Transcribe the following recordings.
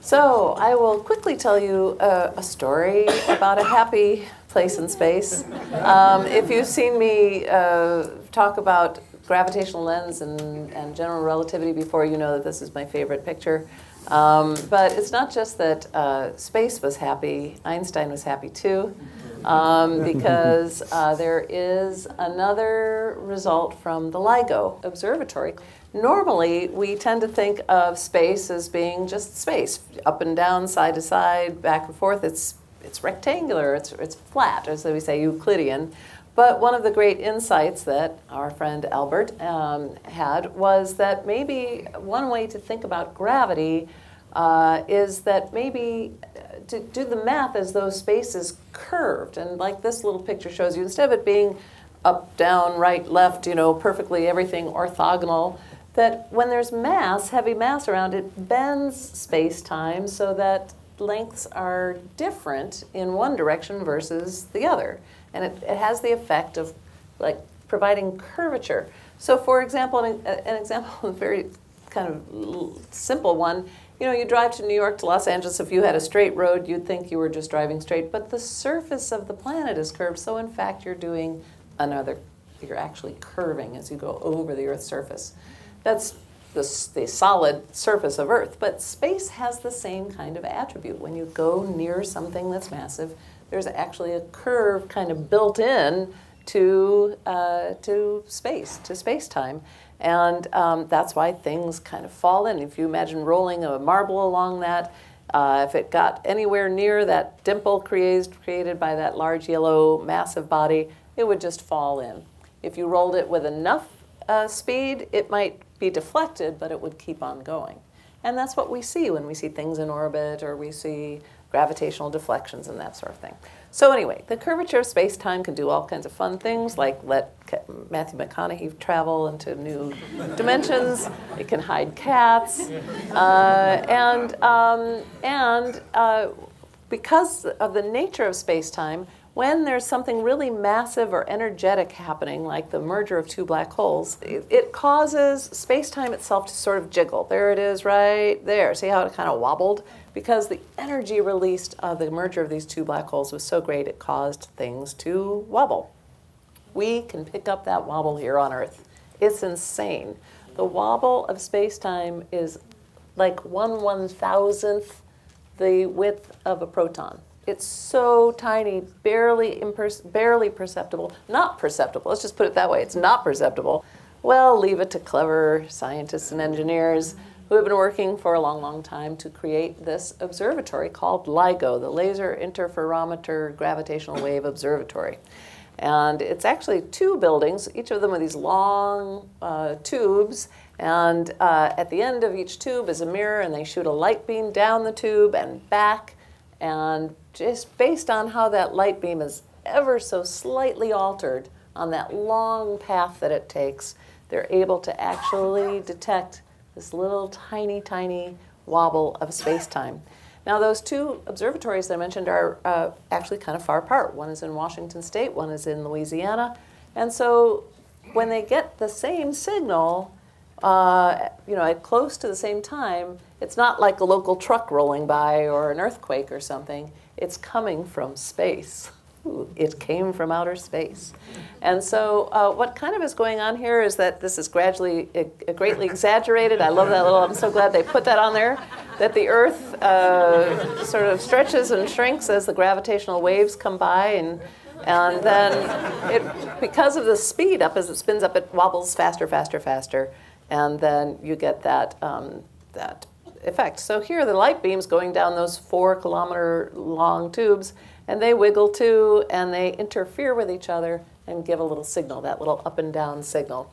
So I will quickly tell you a, a story about a happy place in space. Um, if you've seen me uh, talk about gravitational lens and, and general relativity before, you know that this is my favorite picture. Um, but it's not just that uh, space was happy, Einstein was happy too, um, because uh, there is another result from the LIGO Observatory. Normally, we tend to think of space as being just space, up and down, side to side, back and forth. It's, it's rectangular, it's, it's flat, as we say, Euclidean. But one of the great insights that our friend Albert um, had was that maybe one way to think about gravity uh, is that maybe uh, to do the math as those spaces curved. And like this little picture shows you, instead of it being up, down, right, left, you know, perfectly everything orthogonal, that when there's mass, heavy mass around it, bends space-time so that lengths are different in one direction versus the other. And it, it has the effect of like providing curvature. So for example, an, an example, a very kind of simple one, you know, you drive to New York to Los Angeles, if you had a straight road, you'd think you were just driving straight, but the surface of the planet is curved, so in fact you're doing another, you're actually curving as you go over the Earth's surface. That's the, the solid surface of Earth, but space has the same kind of attribute. When you go near something that's massive, there's actually a curve kind of built in to, uh, to space, to space-time. And um, that's why things kind of fall in. If you imagine rolling a marble along that, uh, if it got anywhere near that dimple created, by that large yellow massive body, it would just fall in. If you rolled it with enough uh, speed, it might be deflected, but it would keep on going. And that's what we see when we see things in orbit or we see gravitational deflections and that sort of thing. So anyway, the curvature of space-time can do all kinds of fun things, like let Matthew McConaughey travel into new dimensions. It can hide cats, uh, and um, and uh, because of the nature of space-time, when there's something really massive or energetic happening, like the merger of two black holes, it, it causes space-time itself to sort of jiggle. There it is, right there. See how it kind of wobbled? because the energy released of the merger of these two black holes was so great it caused things to wobble. We can pick up that wobble here on Earth. It's insane. The wobble of space-time is like one one thousandth the width of a proton. It's so tiny, barely, barely perceptible. Not perceptible, let's just put it that way. It's not perceptible. Well, leave it to clever scientists and engineers who have been working for a long, long time to create this observatory called LIGO, the Laser Interferometer Gravitational Wave Observatory. And it's actually two buildings, each of them with these long uh, tubes. And uh, at the end of each tube is a mirror, and they shoot a light beam down the tube and back. And just based on how that light beam is ever so slightly altered on that long path that it takes, they're able to actually detect this little tiny, tiny wobble of space-time. Now, those two observatories that I mentioned are uh, actually kind of far apart. One is in Washington State, one is in Louisiana. And so when they get the same signal, uh, you know, at close to the same time, it's not like a local truck rolling by or an earthquake or something. It's coming from space it came from outer space. And so uh, what kind of is going on here is that this is gradually, uh, greatly exaggerated. I love that little, I'm so glad they put that on there, that the Earth uh, sort of stretches and shrinks as the gravitational waves come by and and then it, because of the speed up, as it spins up, it wobbles faster, faster, faster, and then you get that, um, that effect. So here the light beams going down those four kilometer long tubes, and they wiggle too, and they interfere with each other and give a little signal, that little up and down signal.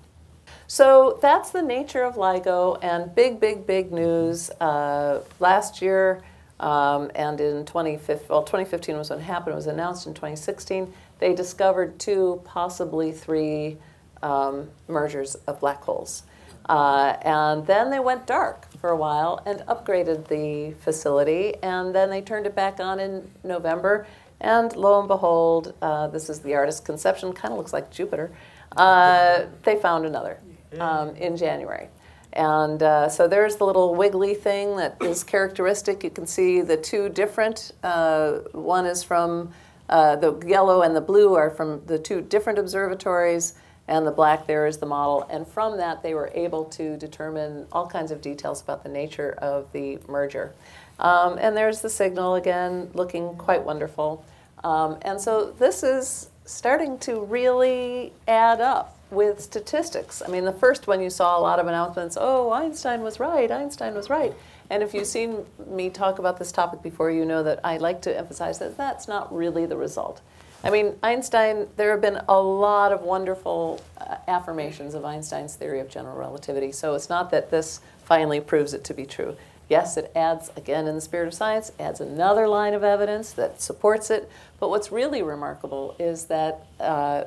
So that's the nature of LIGO, and big, big, big news. Uh, last year, um, and in 2015, well, 2015 was when it happened, it was announced in 2016, they discovered two, possibly three um, mergers of black holes. Uh, and then they went dark for a while and upgraded the facility, and then they turned it back on in November, and lo and behold, uh, this is the artist's conception, kind of looks like Jupiter. Uh, they found another um, in January. And uh, so there's the little wiggly thing that is characteristic. You can see the two different, uh, one is from uh, the yellow and the blue are from the two different observatories, and the black there is the model. And from that, they were able to determine all kinds of details about the nature of the merger. Um, and there's the signal again, looking quite wonderful. Um, and so this is starting to really add up with statistics. I mean, the first one you saw a lot of announcements, oh, Einstein was right, Einstein was right. And if you've seen me talk about this topic before, you know that I like to emphasize that that's not really the result. I mean, Einstein, there have been a lot of wonderful uh, affirmations of Einstein's theory of general relativity, so it's not that this finally proves it to be true. Yes, it adds, again, in the spirit of science, adds another line of evidence that supports it, but what's really remarkable is that, uh,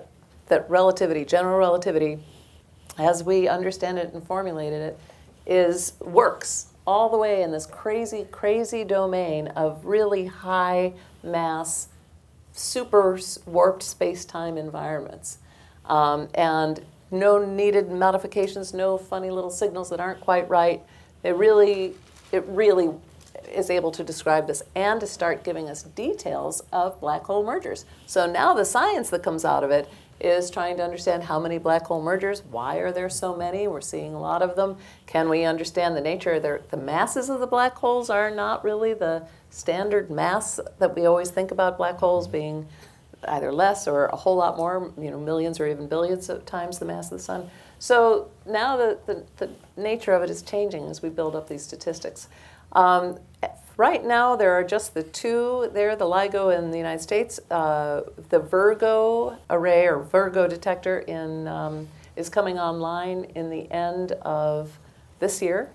that relativity, general relativity, as we understand it and formulated it, is works all the way in this crazy, crazy domain of really high mass, super warped space time environments. Um, and no needed modifications, no funny little signals that aren't quite right. It really, it really is able to describe this and to start giving us details of black hole mergers. So now the science that comes out of it is trying to understand how many black hole mergers, why are there so many? We're seeing a lot of them. Can we understand the nature? Of their, the masses of the black holes are not really the standard mass that we always think about black holes being either less or a whole lot more, you know, millions or even billions of times the mass of the sun. So now the, the, the nature of it is changing as we build up these statistics. Um, Right now, there are just the two there, the LIGO in the United States. Uh, the Virgo array or Virgo detector in, um, is coming online in the end of this year.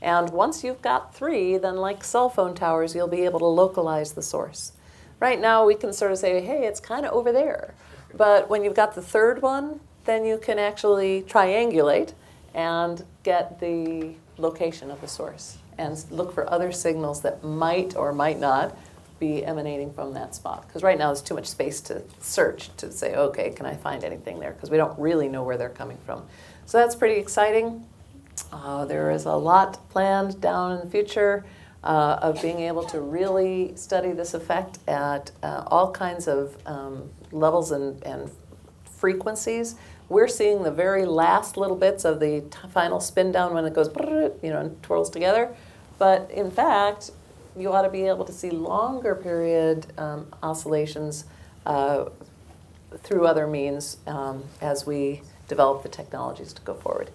And once you've got three, then like cell phone towers, you'll be able to localize the source. Right now, we can sort of say, hey, it's kind of over there. But when you've got the third one, then you can actually triangulate and get the location of the source and look for other signals that might or might not be emanating from that spot. Because right now there's too much space to search to say, okay, can I find anything there? Because we don't really know where they're coming from. So that's pretty exciting. Uh, there is a lot planned down in the future uh, of being able to really study this effect at uh, all kinds of um, levels and, and frequencies. We're seeing the very last little bits of the final spin down when it goes, you know, and twirls together. But in fact, you ought to be able to see longer period um, oscillations uh, through other means um, as we develop the technologies to go forward.